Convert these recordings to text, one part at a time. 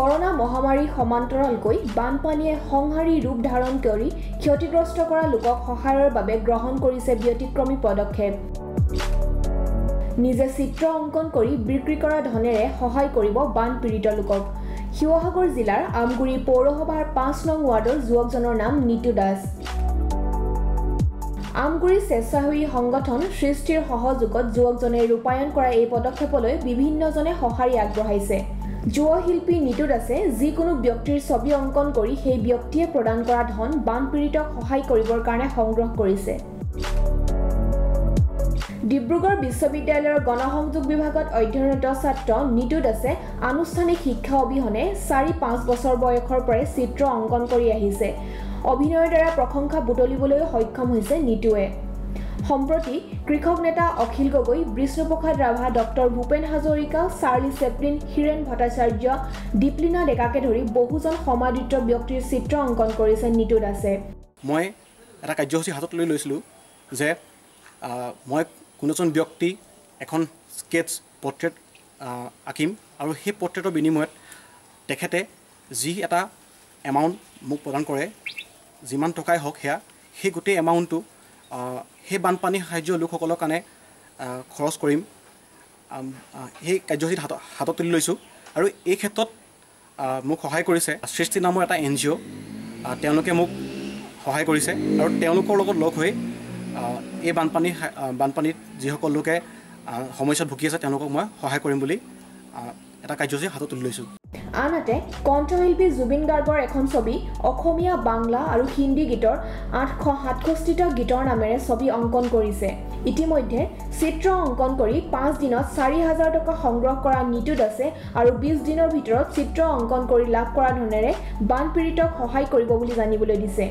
Corona মহামাৰীৰ সমান্তৰালকৈ বানপানীয়ে সংহাৰী ৰূপ ধাৰণ কৰি ক্ষতিগ্ৰস্ত কৰা লোকক সহায়ৰ বাবে গ্ৰহণ কৰিছে ব্যতিক্ৰমী পদক্ষেপ। নিজে চিত্ৰ অংকন কৰি বিক্ৰী কৰা ধনেৰে সহায় কৰিব বানপীড়িত লোকক। শিৱসাগৰ জিলাৰ আমগুৰি পৌৰসভাৰ পাঁচ নং ৱাৰ্ডৰ যুৱকজনৰ নাম নিতু দাস। আমগুৰি স্বেচ্ছাসেৱী সংগঠন সৃষ্টিৰ সহযোগত যুৱকজনে ৰূপায়ণ কৰা এই পদক্ষেপলৈ বিভিন্নজনে সঁহাৰি আগবঢ়াইছে। যুৱ শিল্পী নিতু দাসে যিকোনো ব্যক্তিৰ ছবি অংকন কৰি সেই ব্যক্তিয়ে প্ৰদান কৰা ধন বানপীড়িতক সহায় কৰিবৰ কাৰণে সংগ্ৰহ কৰিছে। ডিব্ৰুগড় বিশ্ববিদ্যালয়ৰ গণসংযোগ বিভাগত অধ্যয়নৰত ছাত্ৰ নিতু দাসে আনুষ্ঠানিক শিক্ষা অবিহনে চাৰি পাঁচ বছৰ বয়সৰ পৰাই চিত্ৰ অংকন কৰি আহিছে। অভিনয়ৰ দ্বাৰা প্ৰশংসা বুটলিবলৈ সক্ষম হৈছে নিতুৱে। সম্প্ৰতি কৃষক নেতা Akhil Gogoi Bishnuprasad Rabha doctor Bhupen Hazarika Charlie Chaplin Hiren Bhattacharya Deeplina ডেকাকে ধৰি বহুজন সমাদৃত ব্যক্তিৰ চিত্ৰ অংকন কৰিছে নিতু দাসে মই এটা কাৰ্যসূচী হাতত লৈ লৈছিলোঁ যে মই কোনো এজন ব্যক্তি এখন স্কেটছ পৰ্ট্ৰেট আঁকিম আৰু সেই পৰ্ট্ৰেটৰ বিনিময়ত তেখেতে যি এটা এমাউণ্ট মোক প্ৰদান কৰে যিমান টকাই হওক সেয়া সেই গোটেই এমাউণ্টটো সেই বানপানী সাহাৰ্য লোকসকলৰ কাৰণে খৰচ কৰিম। সেই কাৰ্যসূচীত হাতত হাতত তুলি লৈছোঁ। আৰু এই ক্ষেত্ৰত মোক সহায় কৰিছে সৃষ্টি নামৰ এটা এন জি অ' তেওঁলোকে মোক সহায় কৰিছে আৰু তেওঁলোকৰ লগত লগ হৈ এই বানপানী বানপানীত যিসকল লোকে সমস্যাত ভুগি আছে তেওঁলোকক মই সহায় কৰিম বুলি এটা কাৰ্যসূচী হাতত তুলি লৈছোঁ। আনহাতে কণ্ঠশিল্পী জুবিন গাৰ্গৰ এখন ছবি অসমীয়া বাংলা আৰু হিন্দী গীতৰ আঠশ সাতষষ্ঠিটা গীতৰ নামেৰে ছবি অংকন কৰিছে। ইতিমধ্যে চিত্ৰ অংকন কৰি পাঁচ দিনত চাৰি হাজাৰ টকা সংগ্ৰহ কৰা নিতু দাসে আৰু বিছ দিনৰ ভিতৰত চিত্ৰ অংকন কৰি লাভ কৰা ধনেৰে বানপীড়িতক সহায় কৰিব বুলি জানিবলৈ দিছে।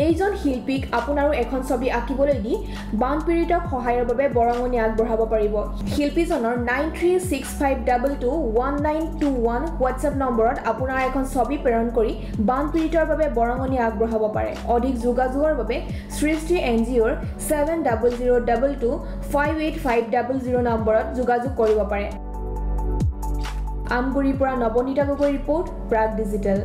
এইজন শিল্পীক আপোনাৰো এখন ছবি আঁকিবলৈ দি বানপীড়িতক সহায়ৰ বাবে বৰঙণি আগবঢ়াব পাৰিব। শিল্পীজনৰ nine three six five double two one nine two one WhatsApp নম্বৰত আপোনাৰ এখন ছবি প্ৰেৰণ কৰি বানপীড়িতৰ বাবে বৰঙণি আগবঢ়াব পাৰে। অধিক যোগাযোগৰ বাবে সৃষ্টি এন জি অ'ৰ seven double zero' double two five eight five double zero' নম্বৰত যোগাযোগ কৰিব পাৰে। আমগুৰিৰ পৰা নৱনীতা গগৈ ৰিপৰ্ট প্ৰাগ ডিজিটেল।